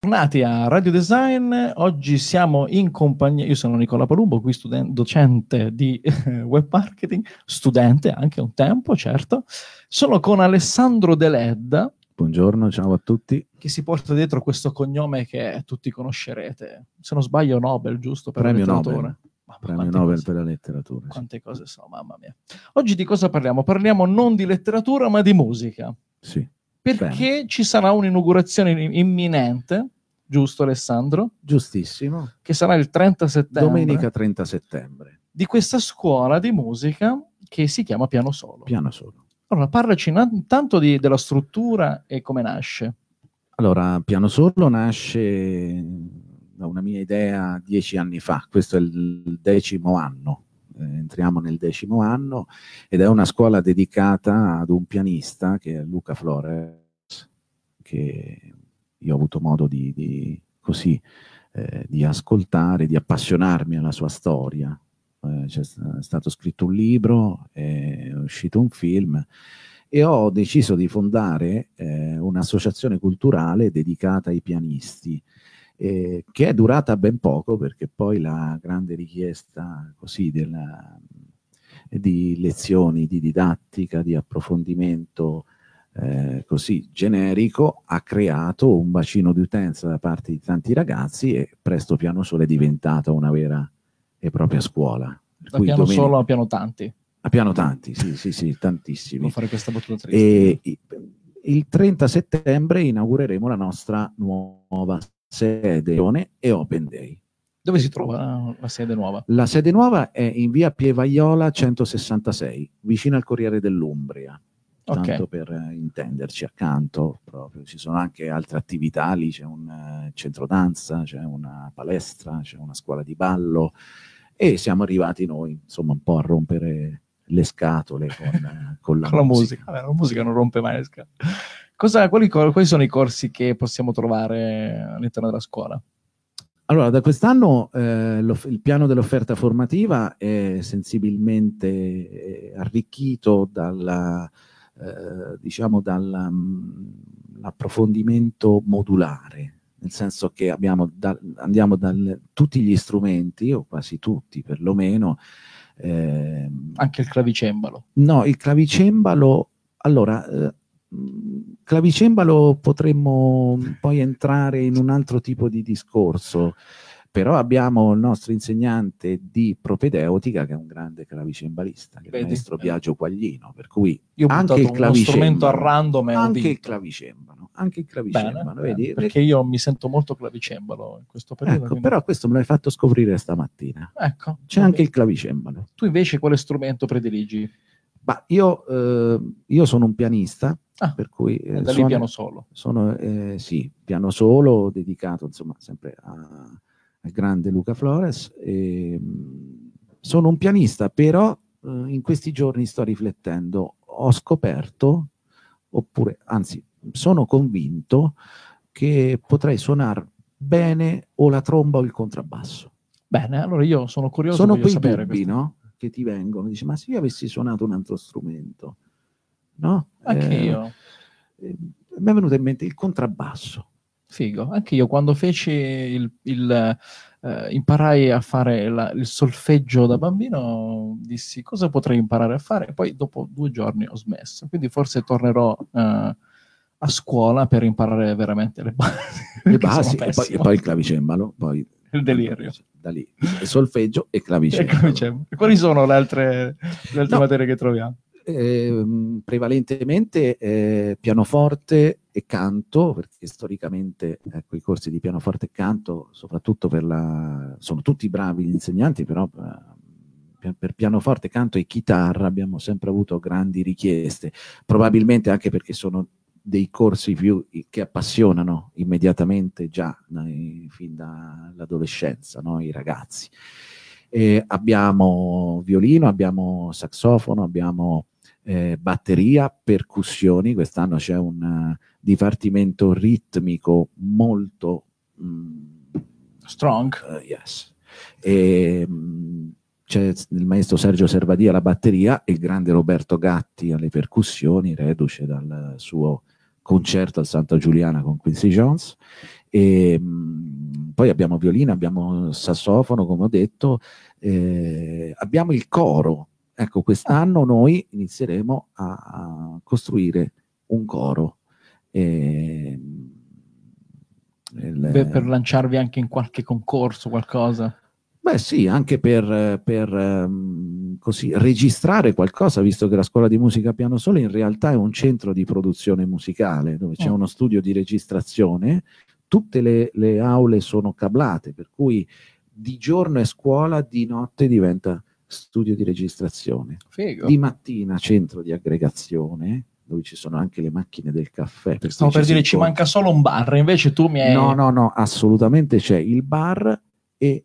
Tornati a Radio Design, oggi siamo in compagnia, io sono Nicola Palumbo, qui studen- docente di web marketing, studente anche un tempo, certo. Sono con Alessandro Deledda. Buongiorno, ciao a tutti. Che si porta dietro questo cognome che tutti conoscerete. Se non sbaglio Nobel, giusto? Per Premio. Nobel. Premio Nobel cose, per la letteratura. Quante sì. cose so, mamma mia. Oggi di cosa parliamo? Parliamo non di letteratura, ma di musica. Sì perché Bene. ci sarà un'inaugurazione imminente, giusto Alessandro? Giustissimo. Che sarà il 30 settembre. Domenica 30 settembre. Di questa scuola di musica che si chiama Piano Solo. Piano Solo. Allora, parlaci intanto di, della struttura e come nasce. Allora, Piano Solo nasce da una mia idea dieci anni fa, questo è il decimo anno entriamo nel decimo anno ed è una scuola dedicata ad un pianista che è Luca Flores, che io ho avuto modo di, di, così, eh, di ascoltare, di appassionarmi alla sua storia. Eh, c'è stato scritto un libro, è uscito un film e ho deciso di fondare eh, un'associazione culturale dedicata ai pianisti eh, che è durata ben poco perché poi la grande richiesta così della, di lezioni di didattica, di approfondimento eh, così generico ha creato un bacino di utenza da parte di tanti ragazzi e presto Piano Sole è diventata una vera e propria scuola. Da piano domenica... solo a piano tanti. A piano tanti, sì, sì, sì, tantissimi. Devo fare questa battuta triste. E, il 30 settembre inaugureremo la nostra nuova sede e Open Day. Dove si trova la sede nuova? La sede nuova è in via Pievaiola 166, vicino al Corriere dell'Umbria. Okay. Tanto per intenderci, accanto proprio. Ci sono anche altre attività, lì c'è un uh, centro danza, c'è una palestra, c'è una scuola di ballo e siamo arrivati noi, insomma, un po' a rompere le scatole con, uh, con la, con la musica. musica. Vabbè, la musica non rompe mai le scatole. Cosa, quali, quali, sono i corsi che possiamo trovare all'interno della scuola? Allora, da quest'anno eh, il piano dell'offerta formativa è sensibilmente eh, arricchito dalla, eh, diciamo dall'approfondimento mm, modulare, nel senso che abbiamo da, andiamo da tutti gli strumenti, o quasi tutti perlomeno. Eh, Anche il clavicembalo? No, il clavicembalo, allora eh, clavicembalo potremmo poi entrare in un altro tipo di discorso, però abbiamo il nostro insegnante di propedeutica che è un grande clavicembalista, che è il maestro Biagio Quaglino, per cui Io anche il clavicembalo, a random anche il clavicembalo, anche il clavicembalo, bene, vedi? Perché io mi sento molto clavicembalo in questo periodo. Ecco, quindi... però questo me l'hai fatto scoprire stamattina. Ecco. C'è anche il clavicembalo. Tu invece quale strumento prediligi? Ma io, eh, io sono un pianista, Ah, per cui eh, da lì suono, piano solo. Sono, eh, sì, piano solo dedicato insomma sempre al grande Luca Flores. E, mh, sono un pianista, però eh, in questi giorni sto riflettendo, ho scoperto, oppure anzi sono convinto che potrei suonare bene o la tromba o il contrabbasso. Bene, allora io sono curioso. Sono quei dubbi, no? Che ti vengono, dici, ma se io avessi suonato un altro strumento, no? Anche eh, io. Eh, mi è venuto in mente il contrabbasso. Figo, anche io quando feci il, il eh, imparai a fare la, il solfeggio da bambino, dissi cosa potrei imparare a fare, poi dopo due giorni ho smesso, quindi forse tornerò eh, a scuola per imparare veramente le basi. Le basi e poi, e poi, il clavicembalo, poi il delirio. Da lì, solfeggio e clavicembalo. E clavicembalo. Quali sono le altre, le altre no. materie che troviamo? Eh, prevalentemente eh, pianoforte e canto, perché storicamente ecco, i corsi di pianoforte e canto, soprattutto per la... sono tutti bravi gli insegnanti, però eh, per pianoforte, canto e chitarra abbiamo sempre avuto grandi richieste, probabilmente anche perché sono dei corsi più, che appassionano immediatamente già noi, fin dall'adolescenza no? i ragazzi. E abbiamo violino, abbiamo saxofono, abbiamo eh, batteria, percussioni, quest'anno c'è un uh, dipartimento ritmico molto mm, strong. Uh, yes. E, um, c'è il maestro Sergio Servadia alla batteria e il grande Roberto Gatti alle percussioni, reduce dal suo concerto al Santa Giuliana con Quincy Jones. E, mh, poi abbiamo violino, abbiamo sassofono, come ho detto, eh, abbiamo il coro. Ecco, quest'anno noi inizieremo a, a costruire un coro. E, il, per lanciarvi anche in qualche concorso, qualcosa? Beh sì, anche per, per um, così, registrare qualcosa, visto che la scuola di musica Piano Solo in realtà è un centro di produzione musicale, dove c'è oh. uno studio di registrazione, tutte le, le, aule sono cablate, per cui di giorno è scuola, di notte diventa studio di registrazione. Figo. Di mattina centro di aggregazione, dove ci sono anche le macchine del caffè. Per Stavo per dire, ci manca solo un bar, invece tu mi hai... No, no, no, assolutamente c'è il bar e,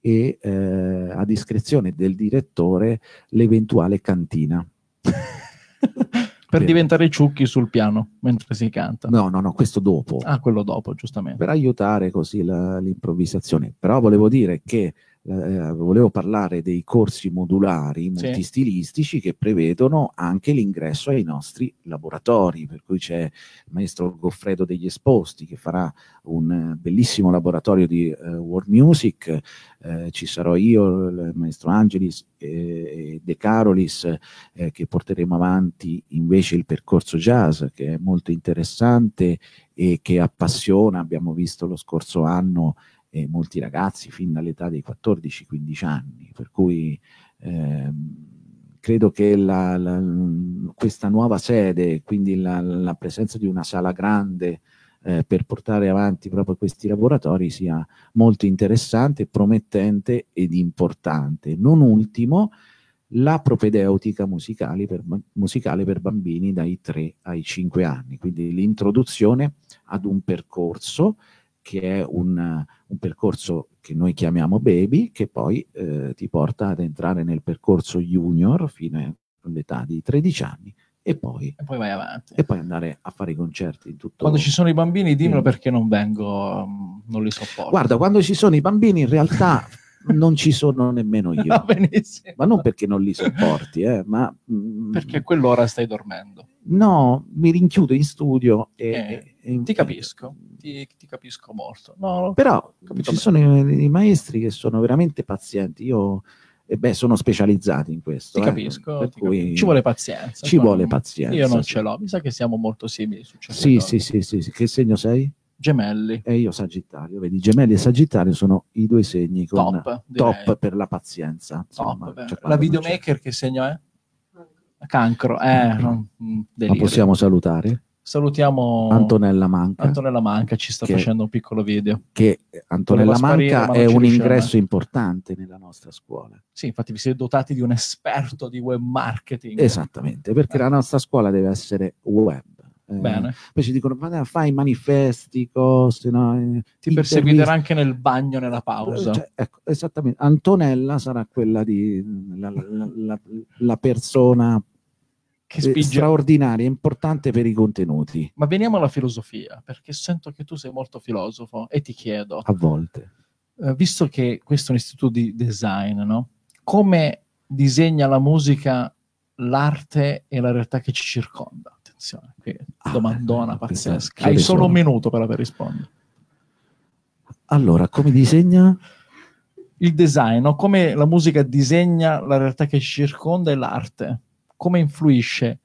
e eh, a discrezione del direttore l'eventuale cantina. per diventare ciucchi sul piano mentre si canta. No, no, no, questo dopo. Ah, quello dopo, giustamente. Per aiutare così la, l'improvvisazione. Però volevo dire che eh, volevo parlare dei corsi modulari multistilistici sì. che prevedono anche l'ingresso ai nostri laboratori, per cui c'è il maestro Goffredo degli Esposti che farà un bellissimo laboratorio di uh, world music, eh, ci sarò io, il maestro Angelis e De Carolis eh, che porteremo avanti invece il percorso jazz che è molto interessante e che appassiona, abbiamo visto lo scorso anno e molti ragazzi fin dall'età dei 14-15 anni, per cui ehm, credo che la, la, questa nuova sede, quindi la, la, presenza di una sala grande eh, per portare avanti proprio questi laboratori sia molto interessante, promettente ed importante. Non ultimo, la propedeutica musicale per, musicale per bambini dai 3 ai 5 anni, quindi l'introduzione ad un percorso che è un, un, percorso che noi chiamiamo baby, che poi eh, ti porta ad entrare nel percorso junior fino all'età di 13 anni e poi, e poi vai avanti. E poi andare a fare i concerti in tutto. Quando ci sono i bambini, dimmelo perché non vengo, mm, non li sopporto. Guarda, quando ci sono i bambini, in realtà non ci sono nemmeno io. Benissimo. Ma non perché non li sopporti, eh, ma... Mm, perché a quell'ora stai dormendo. No, mi rinchiudo in studio e... Eh, e ti capisco, ti, ti, capisco molto. No, Però ci sono i, i, maestri che sono veramente pazienti. Io... E beh, sono specializzati in questo. Ti eh, capisco, ti cui... ci vuole pazienza. Ci vuole pazienza. Io non sì. ce l'ho, mi sa che siamo molto simili su certe sì, sì, sì, sì, sì. Che segno sei? Gemelli. E io Sagittario, vedi, Gemelli e Sagittario sono i due segni con top, top per la pazienza. Insomma, top, la videomaker che segno è? Cancro, eh, non, Ma possiamo salutare? Salutiamo Antonella Manca. Antonella Manca ci sta che, facendo un piccolo video. Che Antonella Manca sparire, è un ingresso importante nella nostra scuola. Sì, infatti vi siete dotati di un esperto di web marketing. Esattamente, perché eh. la nostra scuola deve essere web. Eh, Bene. Poi ci dicono, fai manifesti, cose, no? Eh, Ti perseguiterà anche nel bagno, nella pausa. Cioè, ecco, esattamente. Antonella sarà quella di la, la, la, la persona che spinge... straordinaria, importante per i contenuti. Ma veniamo alla filosofia, perché sento che tu sei molto filosofo e ti chiedo... A volte. Eh, visto che questo è un istituto di design, no? Come disegna la musica l'arte e la realtà che ci circonda? attenzione, qui, ah, domandona pazzesca. Hai solo un minuto per aver rispondere. Allora, come disegna? Il design, no? come la musica disegna la realtà che ci circonda e l'arte. Come influisce?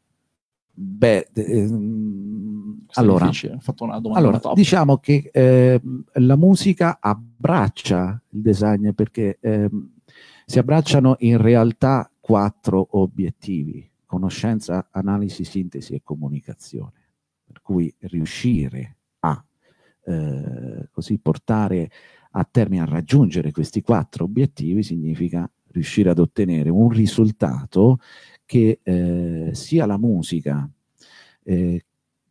Beh, ehm, allora, allora diciamo che eh, la musica abbraccia il design perché eh, si abbracciano in realtà quattro obiettivi conoscenza, analisi, sintesi e comunicazione. Per cui riuscire a eh, così portare a termine, a raggiungere questi quattro obiettivi significa riuscire ad ottenere un risultato che eh, sia la musica eh,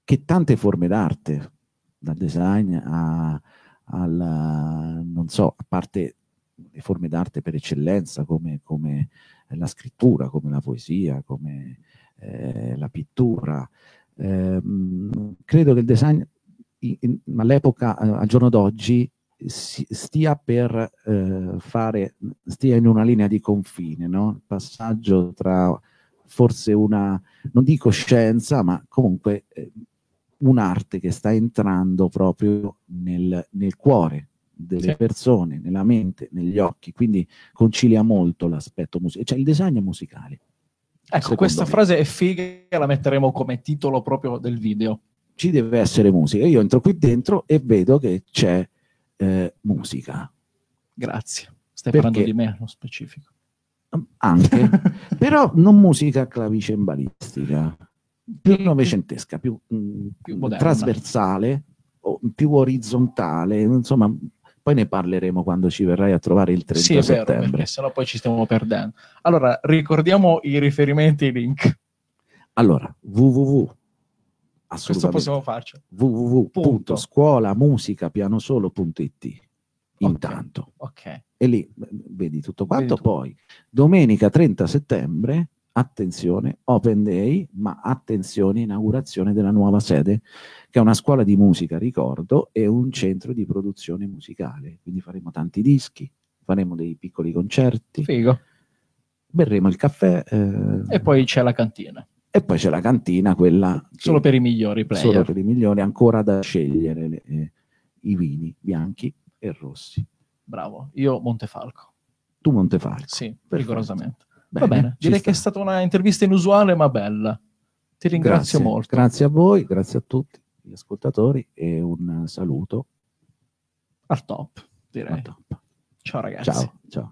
che tante forme d'arte, dal design a, alla, non so, a parte le forme d'arte per eccellenza come, come la scrittura, come la poesia, come eh, la pittura. Eh, credo che il design all'epoca, eh, al giorno d'oggi, stia per eh, fare, stia in una linea di confine, no? il passaggio tra forse una, non dico scienza, ma comunque eh, un'arte che sta entrando proprio nel, nel cuore delle sì. persone, nella mente, negli occhi, quindi concilia molto l'aspetto musicale, cioè il design musicale. Ecco, questa me. frase è figa, la metteremo come titolo proprio del video. Ci deve essere musica. Io entro qui dentro e vedo che c'è eh, musica. Grazie. Stai Perché? parlando di me nello specifico. Anche, però non musica clavicembalistica, più novecentesca, più, mm, più trasversale, più orizzontale, insomma, poi ne parleremo quando ci verrai a trovare il 30 sì, è settembre. Vero, perché sennò poi ci stiamo perdendo. Allora, ricordiamo i riferimenti e i link. Allora, www. Questo possiamo farci www.scuolamusicapianosolo.it intanto. okay. E lì vedi tutto quanto vedi poi. Domenica 30 settembre attenzione open day ma attenzione inaugurazione della nuova sede che è una scuola di musica ricordo e un centro di produzione musicale. Quindi faremo tanti dischi faremo dei piccoli concerti. Figo. Berremo il caffè eh, e poi c'è la cantina. e poi c'è la cantina, quella... Solo per i migliori player. Solo per i migliori, ancora da scegliere le, eh, i vini bianchi e rossi. Bravo, io Montefalco. Tu Montefalco. Sì, Perfetto. rigorosamente. Bene, Va bene, direi sta. che è stata una intervista inusuale ma bella. Ti ringrazio grazie, molto. Grazie a voi, grazie a tutti gli ascoltatori e un saluto. Al top, direi. Al top. Ciao ragazzi. Ciao, ciao.